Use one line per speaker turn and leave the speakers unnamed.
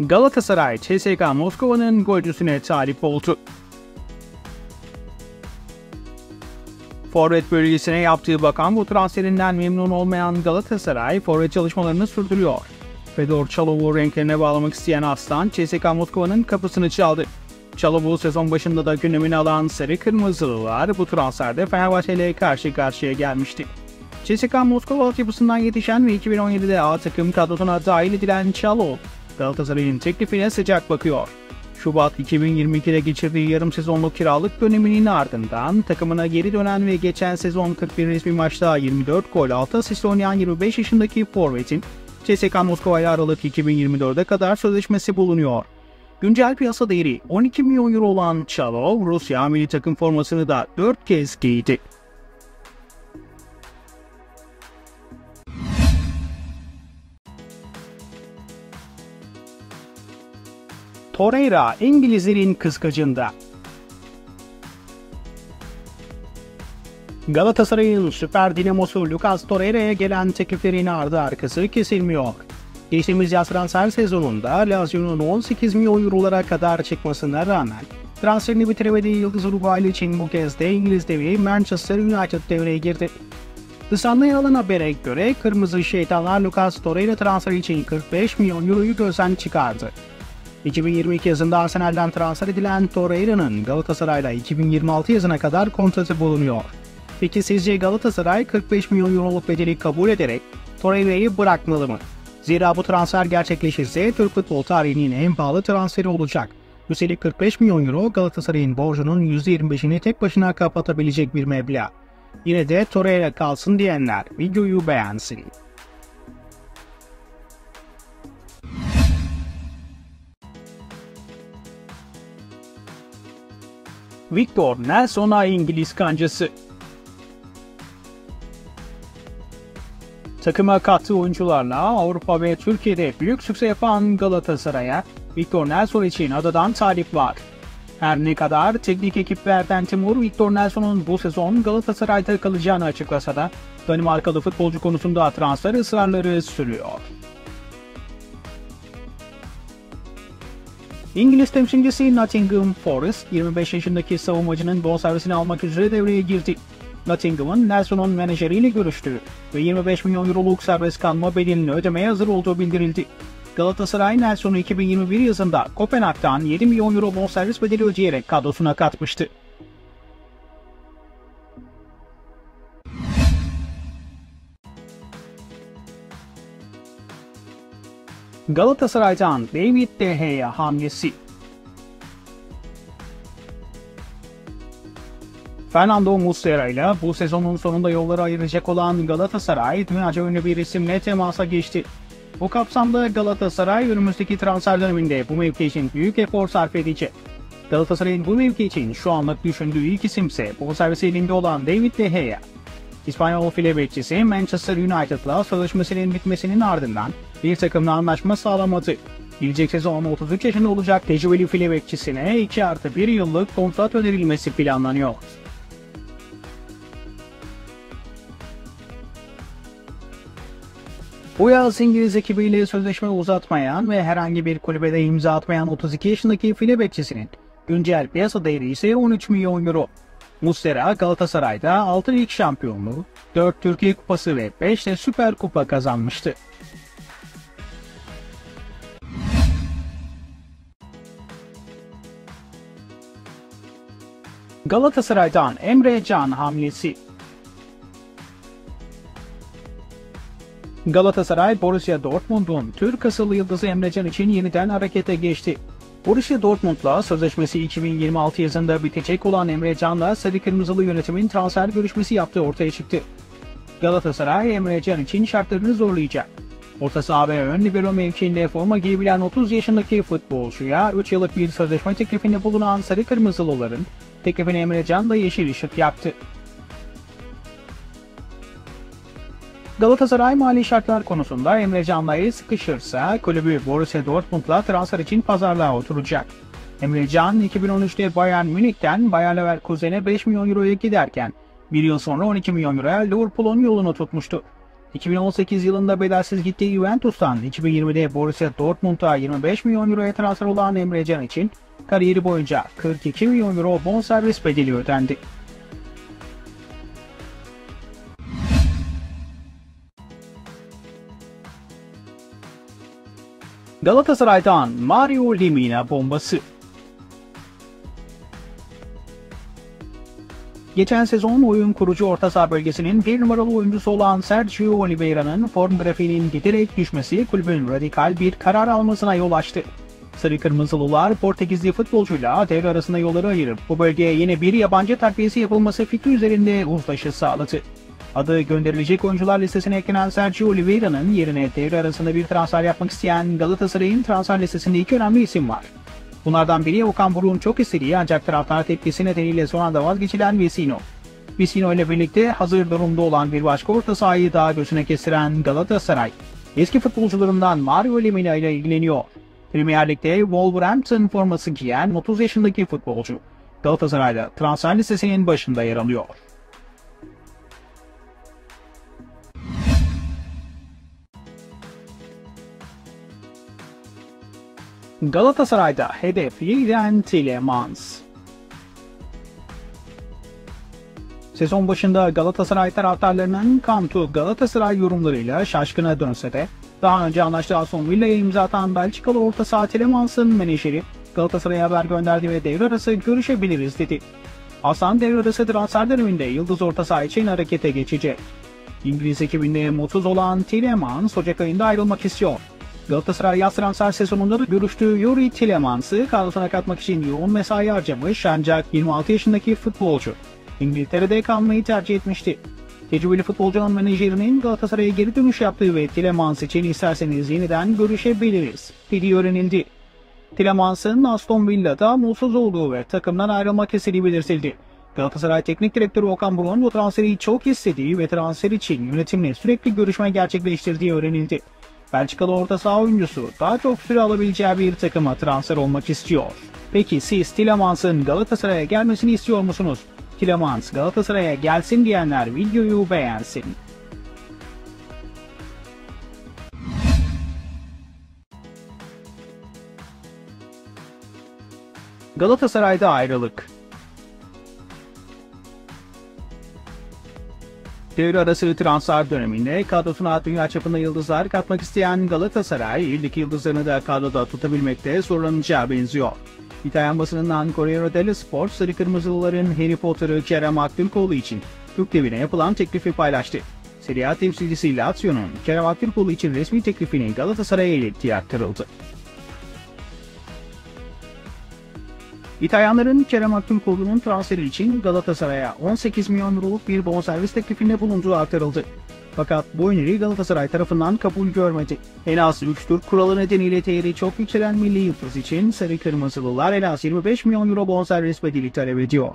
Galatasaray, CSKA Moskova'nın golcüsüne talip oldu. Forvet bölgesine yaptığı bakan bu transferinden memnun olmayan Galatasaray forvet çalışmalarını sürdürüyor. Fedor Çalov'u renklerine bağlamak isteyen Aslan, CSKA Moskova'nın kapısını çaldı. Çalov'u sezon başında da gündemine alan Sarı Kırmızılılar bu transferde Fenerbahçe ile karşı karşıya gelmişti. CSKA Moskova altyapısından yetişen ve 2017'de A takım kadrosuna dahil edilen Çalov, Galatasaray'ın teklifine sıcak bakıyor. Şubat 2022'de geçirdiği yarım sezonluk kiralık döneminin ardından takımına geri dönen ve geçen sezon 41 resmi maçta 24 gol 6 asist oynayan 25 yaşındaki Forvet'in CSKA Moskova ile Aralık 2024'e kadar sözleşmesi bulunuyor. Güncel piyasa değeri 12 milyon euro olan Çalov, Rusya milli takım formasını da 4 kez giydi. Torreira İngilizlerin kıskacında. Galatasaray'ın süper dinamosu Lucas Torreira'ya gelen tekliflerin ardı arkası kesilmiyor. Geçtiğimiz yaz transfer sezonunda Lazio'nun 18 milyon eurolara kadar çıkmasına rağmen transferini bitiremediği Yıldız Uruguaylı için bu kez de İngiliz devi Manchester United devreye girdi. Yer alan habere göre Kırmızı Şeytanlar Lucas Torreira transferi için 45 milyon euroyu gözden çıkardı. 2022 yazında Arsenal'den transfer edilen Torreira'nın Galatasaray'la 2026 yazına kadar kontratı bulunuyor. Peki sizce Galatasaray 45 milyon euroluk bedeli kabul ederek Torreira'yı bırakmalı mı? Zira bu transfer gerçekleşirse Türk futbol tarihinin en pahalı transferi olacak. Üstelik 45 milyon euro Galatasaray'ın borcunun %25'ini tek başına kapatabilecek bir meblağ. Yine de Torreira kalsın diyenler videoyu beğensin. Victor Nelson'a İngiliz kancası. Takıma kattığı oyuncularla Avrupa ve Türkiye'de büyük sükse yapan Galatasaray'a Victor Nelson için adadan talip var. Her ne kadar teknik ekiplerden Timur Victor Nelson'un bu sezon Galatasaray'da kalacağını açıklasa da Danimarkalı futbolcu konusunda transfer ısrarları sürüyor. İngiliz temsilcisi Nottingham Forest 25 yaşındaki savunmacının bonservisini almak üzere devreye girdi. Nottingham'ın Nelson'un menajeriyle görüştüğü ve 25 milyon euroluk serbest kalma bedelini ödemeye hazır olduğu bildirildi. Galatasaray Nelson'u 2021 yazında Kopenhag'dan 7 milyon euro bonservis bedeli ödeyerek kadrosuna katmıştı. Galatasaray'dan David De Gea hamlesi Fernando Muslera ile bu sezonun sonunda yolları ayıracak olan Galatasaray dünyaca ünlü bir isimle temasa geçti. Bu kapsamda Galatasaray önümüzdeki transfer döneminde bu mevki için büyük efor sarf edecek. Galatasaray'ın bu mevki için şu anlık düşündüğü ilk isimse bonservisi elinde olan David De Gea. İspanyol file bekçisi Manchester United'la sözleşmesinin bitmesinin ardından bir takımla anlaşma sağlamadı. Gelecek sezon 33 yaşında olacak tecrübeli file bekçisine 2 artı 1 yıllık kontrat önerilmesi planlanıyor. Bu yaz İngiliz ekibiyle sözleşme uzatmayan ve herhangi bir kulübede imza atmayan 32 yaşındaki file bekçisinin güncel piyasa değeri ise 13 milyon euro. Muslera Galatasaray'da 6 lig şampiyonluğu, 4 Türkiye Kupası ve 5 de Süper Kupa kazanmıştı. Galatasaray'dan Emre Can hamlesi Galatasaray Borussia Dortmund'un Türk asıllı yıldızı Emre Can için yeniden harekete geçti. Borussia Dortmund'la sözleşmesi 2026 yazında bitecek olan Emre Can'la Sarı Kırmızılı yönetimin transfer görüşmesi yaptığı ortaya çıktı. Galatasaray Emre Can için şartlarını zorlayacak. Orta saha ve ön libero mevkiinde forma giyebilen 30 yaşındaki futbolcuya 3 yıllık bir sözleşme teklifinde bulunan Sarı Kırmızılıların teklifine Emre Can da yeşil ışık yaktı. Galatasaray mali şartlar konusunda Emre Can'la sıkışırsa kulübü Borussia Dortmund'la transfer için pazarlığa oturacak. Emre Can 2013'te Bayern Münih'ten Bayer Leverkusen'e 5 milyon euroya giderken bir yıl sonra 12 milyon euroya Liverpool'un yolunu tutmuştu. 2018 yılında bedelsiz gittiği Juventus'tan 2020'de Borussia Dortmund'a 25 milyon euroya transfer olan Emre Can için kariyeri boyunca 42 milyon euro bonservis bedeli ödendi. Galatasaray'dan Mario Lemina bombası. Geçen sezon oyun kurucu orta saha bölgesinin bir numaralı oyuncusu olan Sergio Oliveira'nın form grafiğinin giderek düşmesi kulübün radikal bir karar almasına yol açtı. Sarı Kırmızılılar Portekizli futbolcuyla devre arasında yolları ayırıp bu bölgeye yine bir yabancı takviyesi yapılması fikri üzerinde uzlaşı sağladı. Adı gönderilecek oyuncular listesine eklenen Sergio Oliveira'nın yerine devre arasında bir transfer yapmak isteyen Galatasaray'ın transfer listesinde iki önemli isim var. Bunlardan biri Okan Buruk'un çok istediği ancak taraftar tepkisi nedeniyle son anda vazgeçilen Vecino. Vecino ile birlikte hazır durumda olan bir başka orta sahayı daha gözüne kestiren Galatasaray, eski futbolcularından Mario Lemina ile ilgileniyor. Premier Lig'de Wolverhampton forması giyen 30 yaşındaki futbolcu, Galatasaray'da transfer listesinin başında yer alıyor. Galatasaray'da hedef yeniden Tielemans. Sezon başında Galatasaray taraftarlarının Kantu Galatasaray yorumlarıyla şaşkına dönse de daha önce anlaştığı Aston Villa'ya imza atan Belçikalı orta saha Tielemans'ın menajeri Galatasaray'a haber gönderdi ve devre arası görüşebiliriz dedi. Hasan devre arası transfer döneminde Yıldız orta saha için harekete geçecek. İngiliz ekibinde mutsuz olan Tielemans Ocak ayında ayrılmak istiyor. Galatasaray yaz transfer sezonunda da görüştüğü Yuri Tilemans'ı kadrosuna katmak için yoğun mesai harcamış ancak 26 yaşındaki futbolcu İngiltere'de kalmayı tercih etmişti. Tecrübeli futbolcunun menajerinin Galatasaray'a geri dönüş yaptığı ve Tilemans için isterseniz yeniden görüşebiliriz dediği öğrenildi. Tilemans'ın Aston Villa'da mutsuz olduğu ve takımdan ayrılmak istediği belirtildi. Galatasaray Teknik Direktörü Okan Buruk'un bu transferi çok istediği ve transfer için yönetimle sürekli görüşme gerçekleştirdiği öğrenildi. Belçikalı orta saha oyuncusu daha çok süre alabileceği bir takıma transfer olmak istiyor. Peki siz Tilemans'ın Galatasaray'a gelmesini istiyor musunuz? Tilemans Galatasaray'a gelsin diyenler videoyu beğensin. Galatasaray'da ayrılık Devre arası transfer döneminde kadrosuna dünya çapında yıldızlar katmak isteyen Galatasaray, lig yıldızlarını da kadroda tutabilmekte zorlanacağı benziyor. İtalyan basınından Corriere dello Sport, Sarı Kırmızılıların Harry Potter'ı Kerem Aktürkoğlu için Türk devine yapılan teklifi paylaştı. Serie A temsilcisi Lazio'nun Kerem Aktürkoğlu için resmi teklifini Galatasaray'a ilettiği aktarıldı. İtalyanların Kerem Aktürkoğlu'nun transferi için Galatasaray'a 18 milyon euroluk bir bonservis teklifinde bulunduğu aktarıldı. Fakat bu öneri Galatasaray tarafından kabul görmedi. En az 3 tur kuralı nedeniyle değeri çok yükselen milli yıldız için Sarı Kırmızılılar en az 25 milyon euro bonservis bedeli talep ediyor.